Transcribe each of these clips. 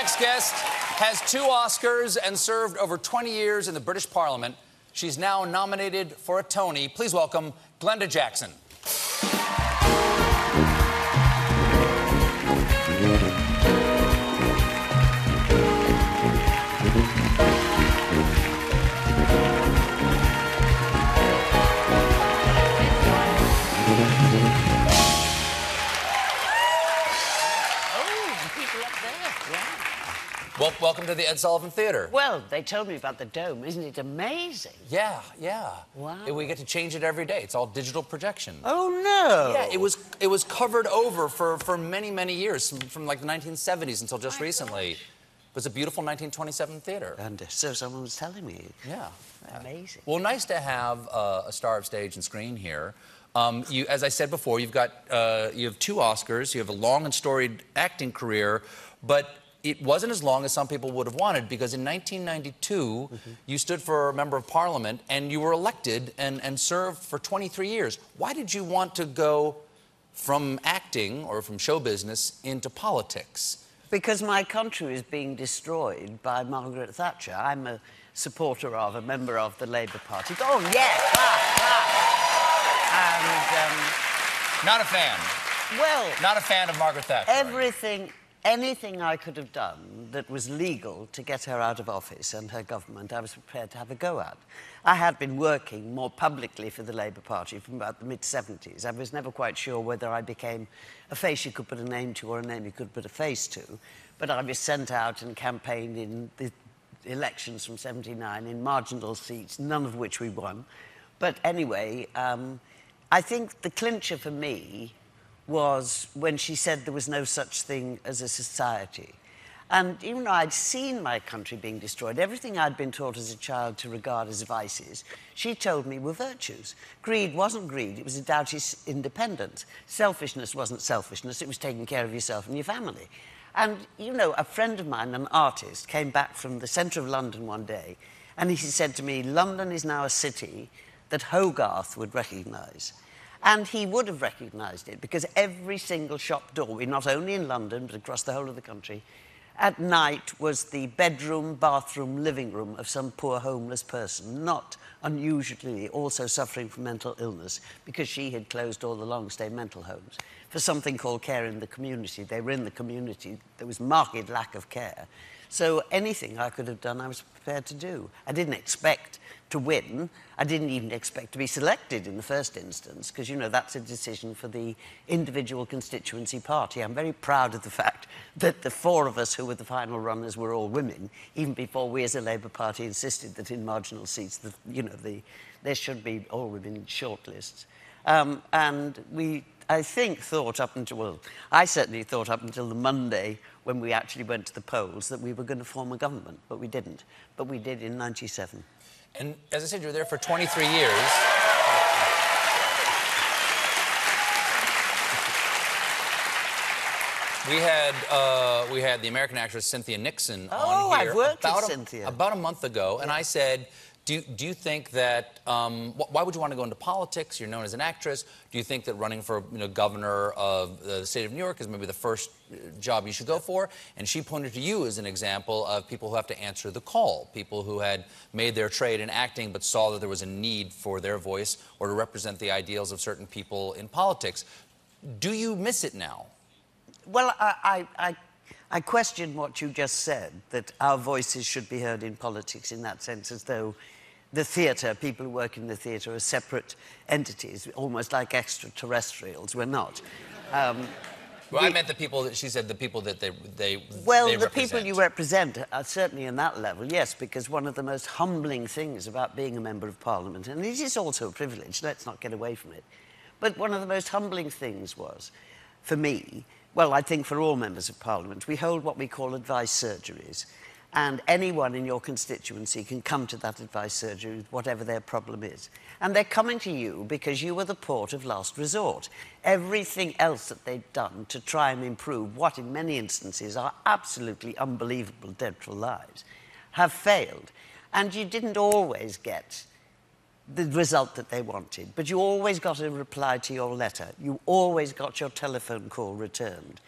next guest has two Oscars and served over 20 years in the British Parliament. She's now nominated for a Tony. Please welcome Glenda Jackson. Well, welcome to the Ed Sullivan Theater. Well, they told me about the dome. Isn't it amazing? Yeah, yeah. Wow. And We get to change it every day. It's all digital projection. Oh no. Yeah, it was it was covered over for, for many many years from, from like the 1970s until just recently. It was a beautiful 1927 theater. And so someone was telling me. Yeah. Amazing. Well, nice to have uh, a star of stage and screen here. Um, you, as I said before, you've got uh, you have two Oscars. You have a long and storied acting career, but it wasn't as long as some people would have wanted because in 1992 you stood for a member of parliament and you were elected and, and served for 23 years. Why did you want to go from acting or from show business into politics? Because my country is being destroyed by Margaret Thatcher. I'm a supporter of, a member of the Labour Party. Oh, yes! Ah, Not a fan. Um, well, Not a fan of Margaret Thatcher. everything, anything I could have done that was legal to get her out of office and her government, I was prepared to have a go at. I had been working more publicly for the Labour Party from about the mid 70s. I was never quite sure whether I became a face you could put a name to or a name you could put a face to. But I was sent out and campaigned in the elections from 79 in marginal seats, none of which we won. But anyway, um, I think the clincher for me was when she said there was no such thing as a society. And even though I'd seen my country being destroyed, everything I'd been taught as a child to regard as vices, she told me were virtues. Greed wasn't greed, it was a of independence. Selfishness wasn't selfishness, it was taking care of yourself and your family. And, you know, a friend of mine, an artist, came back from the centre of London one day and he said to me, London is now a city that Hogarth would recognise. And he would have recognised it because every single shop doorway, not only in London but across the whole of the country, at night was the bedroom, bathroom, living room of some poor homeless person, not unusually also suffering from mental illness because she had closed all the long stay mental homes for something called care in the community. They were in the community, there was marked lack of care. So anything I could have done, I was prepared to do. I didn't expect to win. I didn't even expect to be selected in the first instance, because, you know, that's a decision for the individual constituency party. I'm very proud of the fact that the four of us who were the final runners were all women, even before we as a Labour Party insisted that in marginal seats, the, you know, the, there should be all women shortlists. Um, and we, I think, thought up until, well, I certainly thought up until the Monday when we actually went to the polls that we were going to form a government, but we didn't. But we did in 97. And as I said, you were there for 23 years. We had uh, we had the American actress Cynthia Nixon Oh, on I've here worked with a, Cynthia. about a month ago, and I said, "Do you, do you think that um, wh- why would you want to go into politics? You're known as an actress. Do you think that running for you know governor of the state of New York is maybe the first uh, job you should go for?" And she pointed to you as an example of people who have to answer the call, people who had made their trade in acting but saw that there was a need for their voice or to represent the ideals of certain people in politics. Do you miss it now? Well, I, I, I, I question what you just said, that our voices should be heard in politics in that sense, as though the theatre, people who work in the theatre, are separate entities, almost like extraterrestrials. We're not. Um, Well, I meant the people that she said the people that they they well, they the people you represent are certainly in that level, yes, because one of the most humbling things about being a member of parliament, and it is also a privilege, let's not get away from it, but one of the most humbling things was, for me, well, I think for all members of parliament, we hold what we call advice surgeries. And anyone in your constituency can come to that advice surgery whatever their problem is. And they're coming to you because you are the port of last resort. Everything else that they've done to try and improve what, in many instances, are absolutely unbelievable, dreadful lives, have failed. And you didn't always get the result that they wanted, but you always got a reply to your letter. You always got your telephone call returned.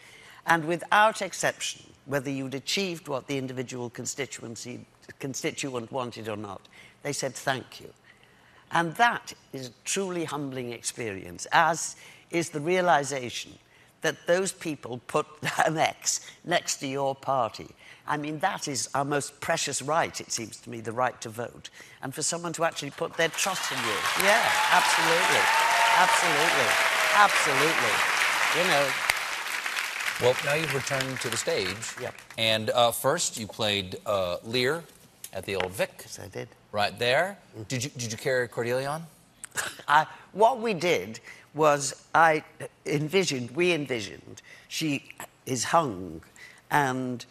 And without exception, whether you'd achieved what the individual constituency, constituent wanted or not. They said thank you. And that is a truly humbling experience, as is the realization that those people put an X next to your party. I mean, that is our most precious right, it seems to me, the right to vote. And for someone to actually put their trust in you. Yeah, absolutely. Absolutely. Absolutely. You know, Well, now you've returned to the stage. Yep. And uh, first, you played uh, Lear at the Old Vic, yes, I did. right there. Did you did you carry Cordelia on? I, what we did was I envisioned, we envisioned, she is hung and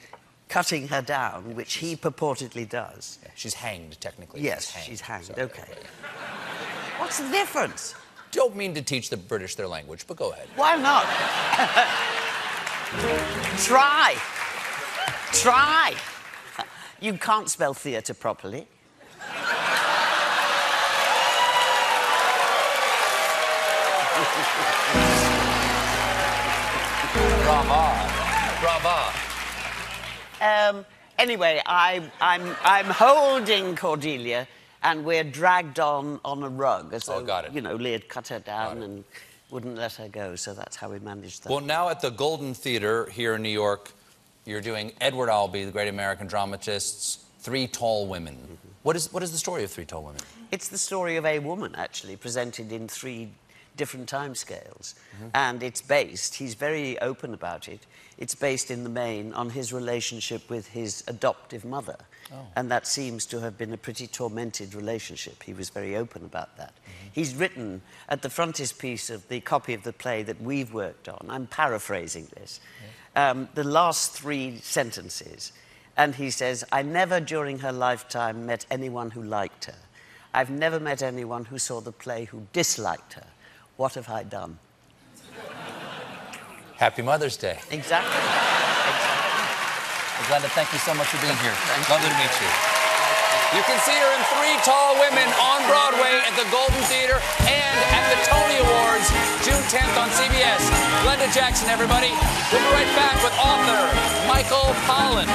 cutting her down, which he purportedly does. Yeah, she's hanged technically. Yes, she's hanged. Okay. What's the difference? Don't mean to teach the British their language, but go ahead. Why not? Try. Try. You can't spell theatre properly. Brava. Brava. Um, anyway, I, I'm, I'm holding Cordelia, and we're dragged on on a rug as Oh, though, got it. you know, Lear had cut her down and wouldn't let her go. So that's how we managed that. Well, now at the Golden Theater here in New York, you're doing Edward Albee, the great American dramatist's Three Tall Women. What is what is the story of Three Tall Women? It's the story of a woman, actually, presented in three different timescales. And it's based, he's very open about it, it's based in the main on his relationship with his adoptive mother. And that seems to have been a pretty tormented relationship. He was very open about that. He's written at the frontispiece of the copy of the play that we've worked on, I'm paraphrasing this, um, the last three sentences. And he says, I never during her lifetime met anyone who liked her. I've never met anyone who saw the play who disliked her. What have I done? Happy Mother's Day. Exactly. Exactly. Glenda, thank you so much for being here. Lovely to meet you. You can see her in Three Tall Women on Broadway at the Golden Theater and at the Tony Awards June 10th on CBS. Glenda Jackson, everybody. We'll be right back with author Michael Pollan.